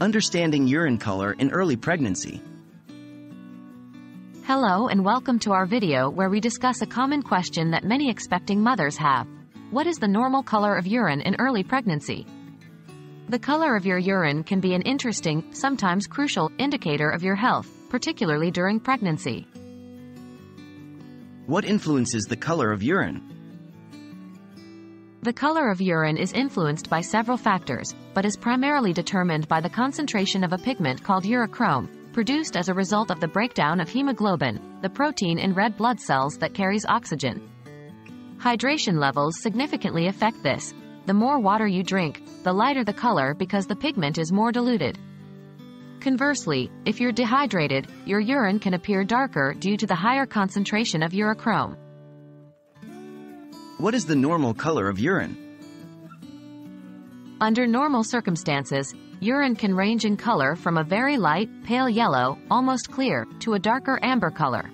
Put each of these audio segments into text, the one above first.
Understanding urine color in early pregnancy. Hello and welcome to our video where we discuss a common question that many expecting mothers have. What is the normal color of urine in early pregnancy? The color of your urine can be an interesting, sometimes crucial, indicator of your health, particularly during pregnancy. What influences the color of urine? The color of urine is influenced by several factors, but is primarily determined by the concentration of a pigment called urochrome, produced as a result of the breakdown of hemoglobin, the protein in red blood cells that carries oxygen. Hydration levels significantly affect this. The more water you drink, the lighter the color because the pigment is more diluted. Conversely, if you're dehydrated, your urine can appear darker due to the higher concentration of urochrome. What is the normal color of urine? Under normal circumstances, urine can range in color from a very light, pale yellow, almost clear, to a darker amber color.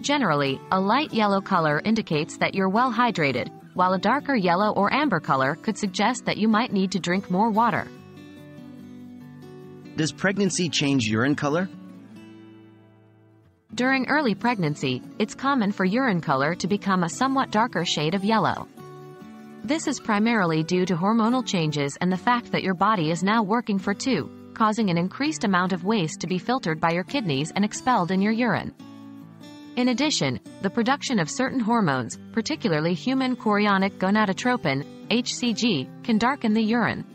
Generally, a light yellow color indicates that you're well hydrated, while a darker yellow or amber color could suggest that you might need to drink more water. Does pregnancy change urine color? During early pregnancy, it's common for urine color to become a somewhat darker shade of yellow. This is primarily due to hormonal changes and the fact that your body is now working for two, causing an increased amount of waste to be filtered by your kidneys and expelled in your urine. In addition, the production of certain hormones, particularly human chorionic gonadotropin, HCG, can darken the urine.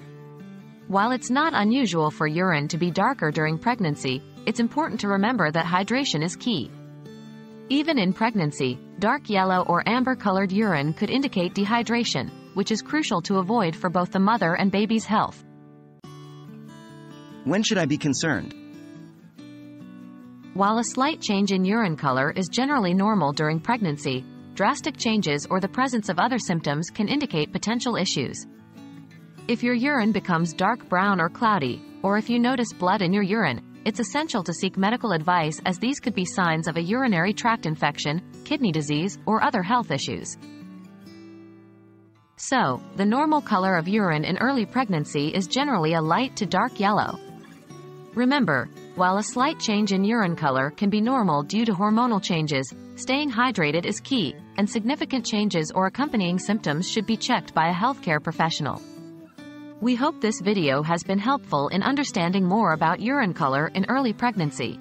While it's not unusual for urine to be darker during pregnancy, it's important to remember that hydration is key. Even in pregnancy, dark yellow or amber-colored urine could indicate dehydration, which is crucial to avoid for both the mother and baby's health. When should I be concerned? While a slight change in urine color is generally normal during pregnancy, drastic changes or the presence of other symptoms can indicate potential issues. If your urine becomes dark brown or cloudy, or if you notice blood in your urine, it's essential to seek medical advice as these could be signs of a urinary tract infection, kidney disease, or other health issues. So, the normal color of urine in early pregnancy is generally a light to dark yellow. Remember, while a slight change in urine color can be normal due to hormonal changes, staying hydrated is key, and significant changes or accompanying symptoms should be checked by a healthcare professional. We hope this video has been helpful in understanding more about urine color in early pregnancy.